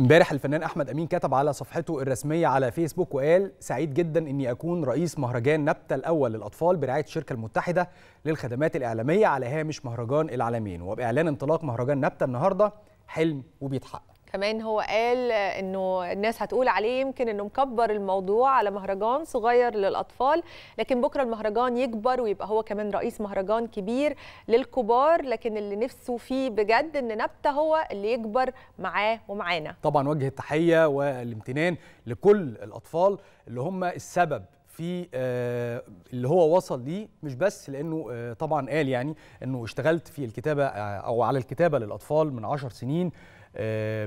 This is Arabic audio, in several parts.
امبارح الفنان أحمد أمين كتب على صفحته الرسمية على فيسبوك وقال سعيد جدا إني أكون رئيس مهرجان نبتة الأول للأطفال برعاية الشركة المتحدة للخدمات الإعلامية على هامش مهرجان العالمين. وبإعلان انطلاق مهرجان نبتة النهارده حلم وبيتحقق. كمان هو قال إنه الناس هتقول عليه يمكن إنه مكبر الموضوع على مهرجان صغير للأطفال لكن بكرة المهرجان يكبر ويبقى هو كمان رئيس مهرجان كبير للكبار لكن اللي نفسه فيه بجد إن نبتة هو اللي يكبر معاه ومعانا. طبعا وجه التحية والامتنان لكل الأطفال اللي هم السبب في آه اللي هو وصل ليه مش بس لأنه آه طبعا قال يعني إنه اشتغلت في الكتابة آه أو على الكتابة للأطفال من عشر سنين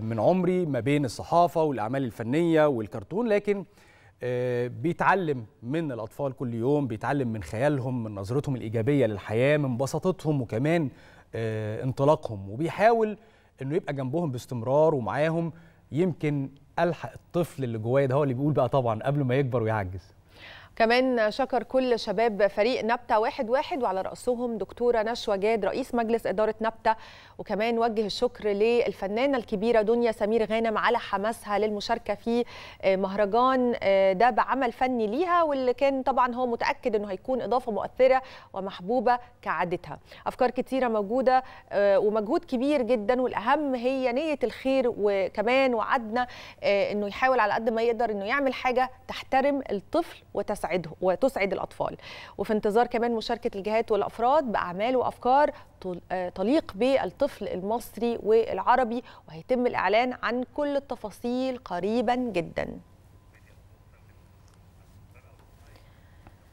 من عمري ما بين الصحافة والأعمال الفنية والكرتون لكن بيتعلم من الأطفال كل يوم بيتعلم من خيالهم من نظرتهم الإيجابية للحياة من بساطتهم وكمان انطلاقهم. وبيحاول إنه يبقى جنبهم باستمرار ومعاهم يمكن ألحق الطفل اللي جوايا ده هو اللي بيقول بقى طبعا قبل ما يكبر ويعجز. كمان شكر كل شباب فريق نبتة واحد واحد وعلى رأسهم دكتورة نشوى جاد رئيس مجلس إدارة نبتة. وكمان وجه الشكر للفنانة الكبيرة دنيا سمير غانم على حماسها للمشاركة في مهرجان ده بعمل فني ليها واللي كان طبعا هو متأكد أنه هيكون إضافة مؤثرة ومحبوبة كعادتها. أفكار كتيرة موجودة ومجهود كبير جدا والأهم هي نية الخير وكمان وعدنا أنه يحاول على قد ما يقدر أنه يعمل حاجة تحترم الطفل وتس تسعده وتسعد الأطفال. وفي انتظار كمان مشاركة الجهات والأفراد بأعمال وأفكار تليق بالطفل المصري والعربي وهيتم الإعلان عن كل التفاصيل قريبا جدا.